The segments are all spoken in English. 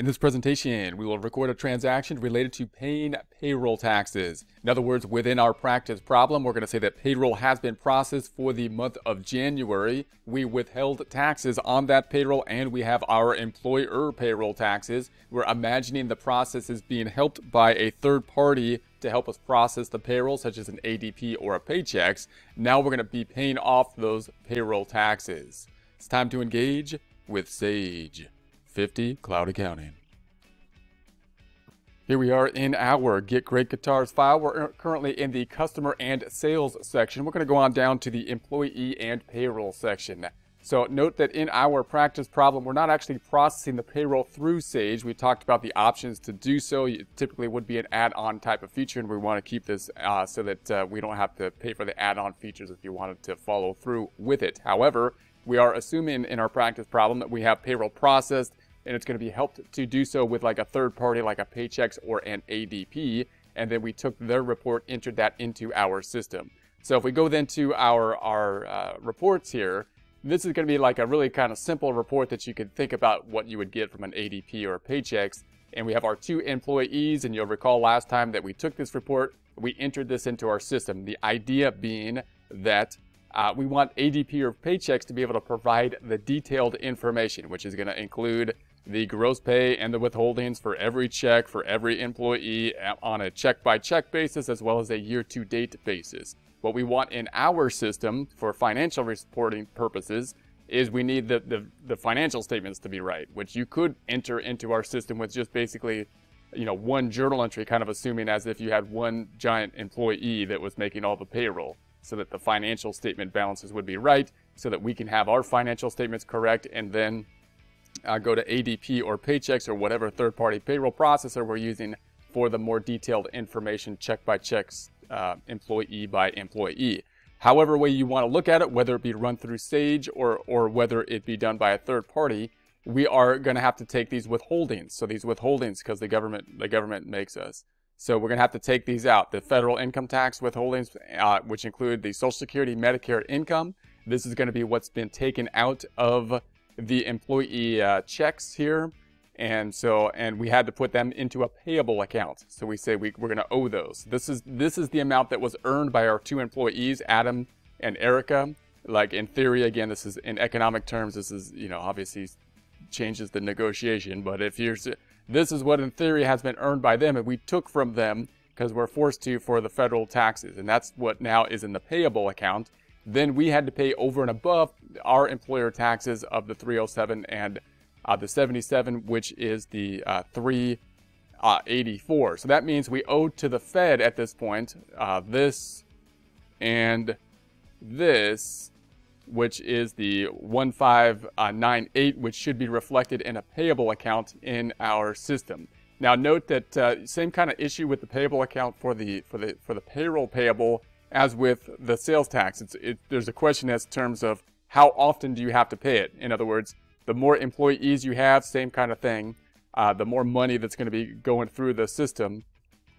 In this presentation, we will record a transaction related to paying payroll taxes. In other words, within our practice problem, we're going to say that payroll has been processed for the month of January. We withheld taxes on that payroll and we have our employer payroll taxes. We're imagining the process is being helped by a third party to help us process the payroll, such as an ADP or a Paychex. Now we're going to be paying off those payroll taxes. It's time to engage with Sage. 50 Cloud Accounting. Here we are in our Get Great Guitars file. We're currently in the customer and sales section. We're going to go on down to the employee and payroll section. So note that in our practice problem, we're not actually processing the payroll through Sage. We talked about the options to do so. It typically would be an add-on type of feature, and we want to keep this uh, so that uh, we don't have to pay for the add-on features if you wanted to follow through with it. However, we are assuming in our practice problem that we have payroll processed and it's going to be helped to do so with like a third party like a Paychex or an ADP and then we took their report entered that into our system. So if we go then to our our uh, reports here this is going to be like a really kind of simple report that you could think about what you would get from an ADP or a Paychex. And we have our two employees and you'll recall last time that we took this report we entered this into our system. The idea being that uh, we want ADP or Paychex to be able to provide the detailed information, which is going to include the gross pay and the withholdings for every check for every employee on a check by check basis as well as a year to date basis. What we want in our system for financial reporting purposes is we need the, the, the, financial statements to be right, which you could enter into our system with just basically, you know, one journal entry, kind of assuming as if you had one giant employee that was making all the payroll so that the financial statement balances would be right so that we can have our financial statements correct and then uh, go to ADP or Paychex or whatever third-party payroll processor we're using for the more detailed information check by checks, uh, employee by employee. However way you want to look at it, whether it be run through Sage or, or whether it be done by a third party, we are going to have to take these withholdings. So these withholdings, because the government, the government makes us. So we're going to have to take these out. The federal income tax withholdings, uh, which include the Social Security, Medicare income. This is going to be what's been taken out of the employee uh, checks here. And so, and we had to put them into a payable account. So we say we, we're going to owe those. This is, this is the amount that was earned by our two employees, Adam and Erica. Like in theory, again, this is in economic terms, this is, you know, obviously changes the negotiation. But if you're, this is what in theory has been earned by them and we took from them because we're forced to for the federal taxes. And that's what now is in the payable account. Then we had to pay over and above our employer taxes of the 307 and uh, the 77, which is the uh, 384. So that means we owe to the Fed at this point uh, this and this, which is the 1598, which should be reflected in a payable account in our system. Now note that uh, same kind of issue with the payable account for the for the for the payroll payable as with the sales tax. It, there's a question as terms of how often do you have to pay it? In other words, the more employees you have, same kind of thing, uh, the more money that's going to be going through the system,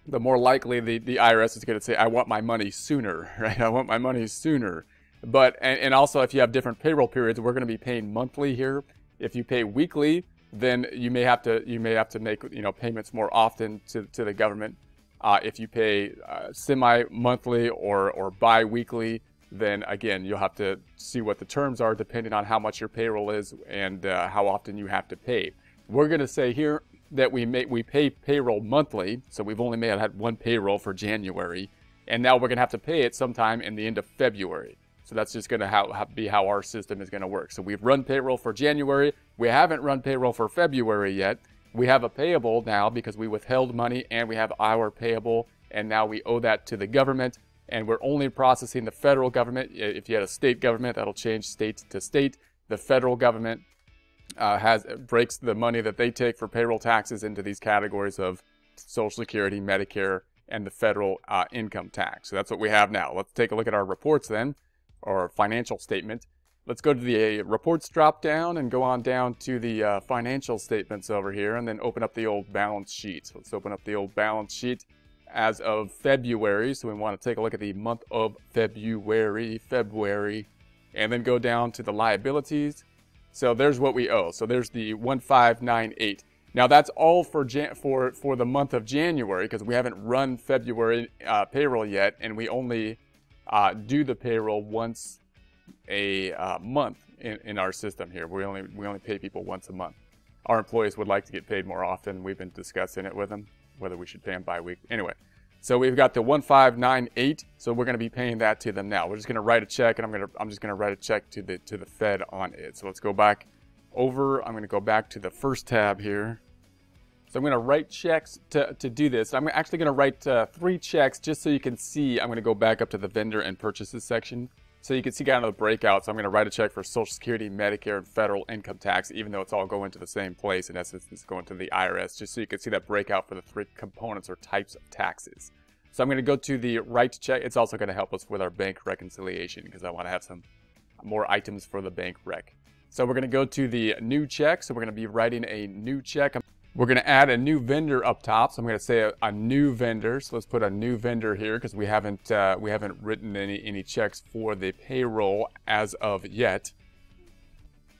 the more likely the, the IRS is going to say, I want my money sooner, right? I want my money sooner. But, and, and also if you have different payroll periods, we're going to be paying monthly here. If you pay weekly, then you may have to, you may have to make, you know, payments more often to, to the government. Uh, if you pay uh, semi-monthly or, or bi-weekly, then again, you'll have to see what the terms are depending on how much your payroll is and uh, how often you have to pay. We're going to say here that we may, we pay payroll monthly, so we've only made had one payroll for January, and now we're going to have to pay it sometime in the end of February. So that's just going to be how our system is going to work. So we've run payroll for January. We haven't run payroll for February yet. We have a payable now because we withheld money and we have our payable and now we owe that to the government and we're only processing the federal government. If you had a state government, that'll change state to state. The federal government uh, has breaks the money that they take for payroll taxes into these categories of Social Security, Medicare, and the federal uh, income tax. So that's what we have now. Let's take a look at our reports then, or financial statement. Let's go to the uh, reports drop down and go on down to the uh, financial statements over here and then open up the old balance sheet. Let's open up the old balance sheet as of February. So we want to take a look at the month of February, February, and then go down to the liabilities. So there's what we owe. So there's the 1598. Now that's all for Jan- for for the month of January because we haven't run February uh, payroll yet, and we only uh, do the payroll once a uh, month in, in our system here. We only we only pay people once a month. Our employees would like to get paid more often. We've been discussing it with them whether we should pay them bi-week. Anyway, so we've got the 1598. So we're going to be paying that to them now. We're just going to write a check, and I'm going to I'm just going to write a check to the to the Fed on it. So let's go back over. I'm going to go back to the first tab here. So I'm going to write checks to, to do this. I'm actually going to write uh, three checks just so you can see. I'm going to go back up to the vendor and purchases section. So you can see kind of the breakout. So I'm going to write a check for Social Security, Medicare, and federal income tax, even though it's all going to the same place. In essence, it's going to the IRS, just so you can see that breakout for the three components or types of taxes. So I'm going to go to the write check. It's also going to help us with our bank reconciliation because I want to have some more items for the bank rec. So we're going to go to the new check. So we're going to be writing a new check. We're going to add a new vendor up top. So I'm going to say a, a new vendor. So let's put a new vendor here because we haven't uh, we haven't written any any checks for the payroll as of yet.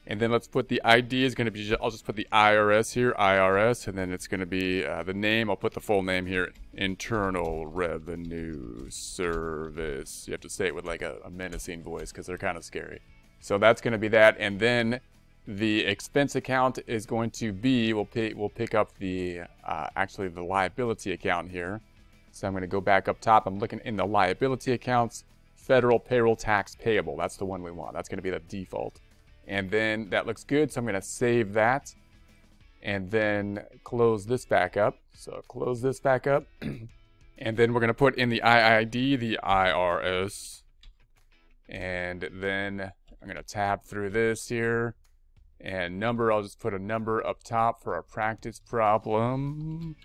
And then let's put the ID is going to be, I'll just put the IRS here, IRS, and then it's going to be uh, the name. I'll put the full name here, Internal Revenue Service. You have to say it with like a, a menacing voice because they're kind of scary. So that's going to be that. And then the expense account is going to be, we'll, pay, we'll pick up the, uh, actually the liability account here. So I'm going to go back up top. I'm looking in the liability accounts, federal payroll tax payable. That's the one we want. That's going to be the default. And then that looks good. So I'm going to save that and then close this back up. So close this back up. and then we're going to put in the IID, the IRS. And then I'm going to tab through this here. And number, I'll just put a number up top for our practice problem.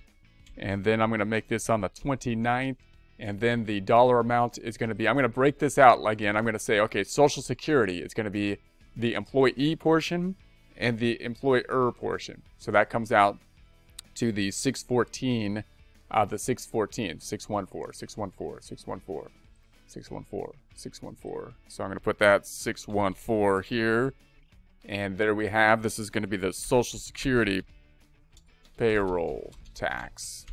And then I'm going to make this on the 29th. And then the dollar amount is going to be, I'm going to break this out again. I'm going to say, okay, Social Security is going to be the employee portion and the employer portion. So that comes out to the 614, uh, the 614, 614, 614, 614, 614, 614. So I'm going to put that 614 here. And there we have, this is going to be the Social Security payroll tax.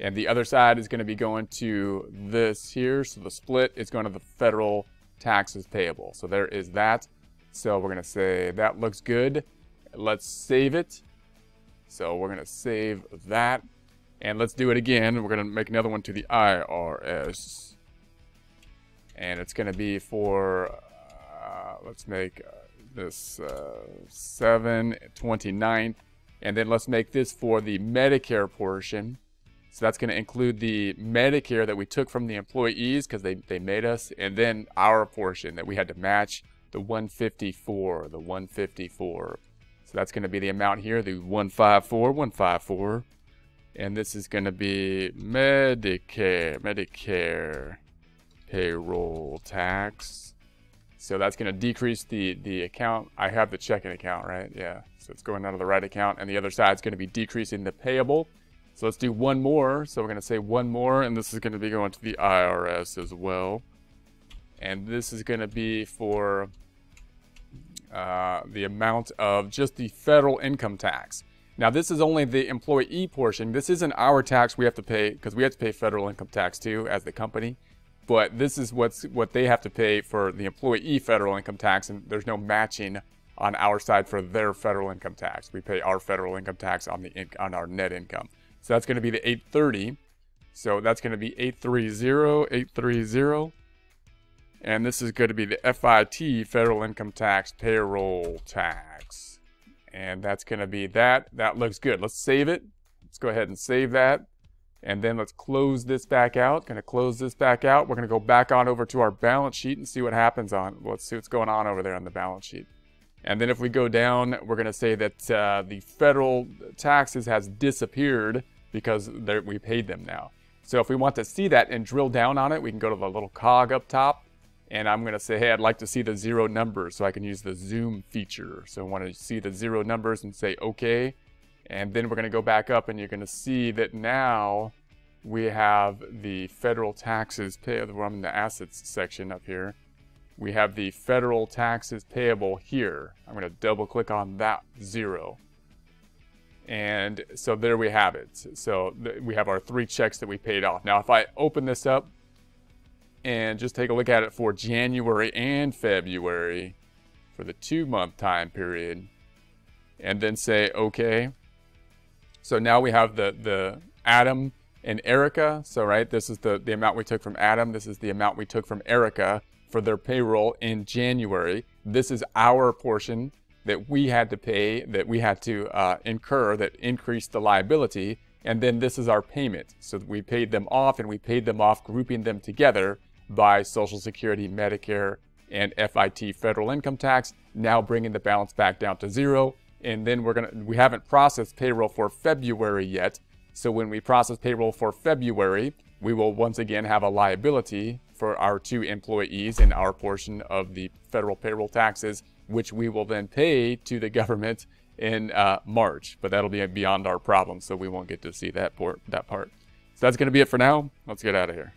And the other side is going to be going to this here. So the split is going to the federal taxes payable. So there is that. So we're going to say that looks good. Let's save it. So we're going to save that. And let's do it again. We're going to make another one to the IRS. And it's going to be for, uh, let's make uh, this uh, 7, 29th. And then let's make this for the Medicare portion. So that's going to include the Medicare that we took from the employees because they, they made us. And then our portion that we had to match the 154, the 154. So that's going to be the amount here, the 154, 154. And this is going to be Medicare, Medicare payroll tax. So that's going to decrease the, the account. I have the checking account, right? Yeah. So it's going out of the right account. And the other side is going to be decreasing the payable. So let's do one more. So we're going to say one more. And this is going to be going to the IRS as well. And this is going to be for uh, the amount of just the federal income tax. Now, this is only the employee portion. This isn't our tax we have to pay because we have to pay federal income tax too as the company. But this is what's what they have to pay for the employee federal income tax, and there's no matching on our side for their federal income tax. We pay our federal income tax on the on our net income. So that's going to be the 830. So that's going to be 830, 830. And this is going to be the FIT, Federal Income Tax Payroll Tax. And that's going to be that. That looks good. Let's save it. Let's go ahead and save that. And then let's close this back out. Going to close this back out. We're going to go back on over to our balance sheet and see what happens on. Let's see what's going on over there on the balance sheet. And then if we go down, we're going to say that uh, the federal taxes has disappeared because we paid them now. So if we want to see that and drill down on it, we can go to the little cog up top and I'm going to say, hey, I'd like to see the zero numbers so I can use the zoom feature. So I want to see the zero numbers and say okay. And then we're going to go back up and you're going to see that now we have the federal taxes payable. I'm in the assets section up here. We have the federal taxes payable here. I'm going to double click on that zero. And so there we have it. So we have our three checks that we paid off. Now, if I open this up and just take a look at it for January and February for the two month time period, and then say okay. So now we have the, the Adam and Erica. So, right, this is the, the amount we took from Adam. This is the amount we took from Erica for their payroll in January. This is our portion that we had to pay, that we had to uh, incur, that increased the liability. And then this is our payment. So we paid them off and we paid them off, grouping them together by Social Security, Medicare, and FIT federal income tax, now bringing the balance back down to zero. And then we're gonna, we haven't processed payroll for February yet. So when we process payroll for February, we will once again have a liability for our two employees and our portion of the federal payroll taxes, which we will then pay to the government in uh, March. But that'll be beyond our problem, so we won't get to see that part. That part. So that's going to be it for now. Let's get out of here.